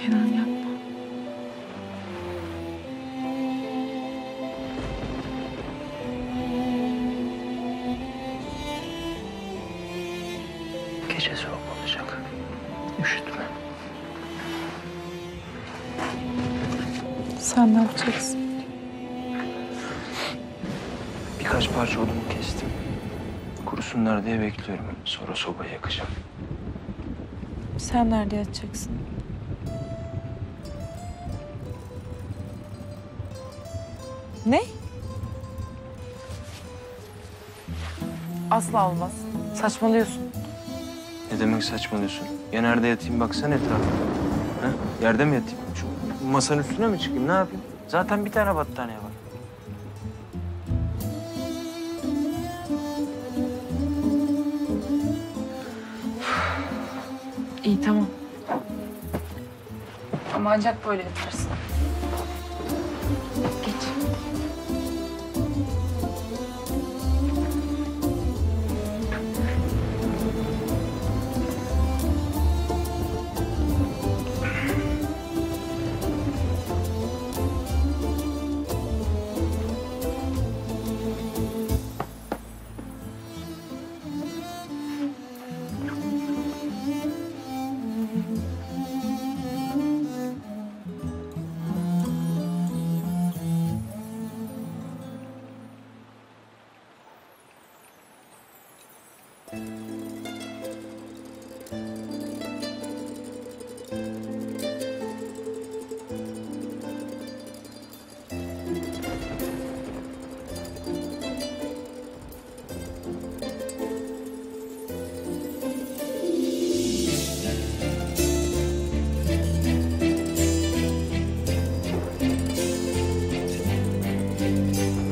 Kenan yapma. Gece soğuk olacak. Üşütme. Sen ne yapacaksın? Birkaç parça odumu kestim. Kurusunlar diye bekliyorum. Sonra sobayı yakacağım. Sen nerede yatacaksın? Ne? Asla olmaz. Saçmalıyorsun. Ne demek saçmalıyorsun? Ya nerede yatayım baksana etrafa. Ha? Yerde mi yatayım? Şu masanın üstüne mi çıkayım ne yapayım? Zaten bir tane battaniye var. İyi tamam. Ama ancak böyle yaparsın. thank mm -hmm. you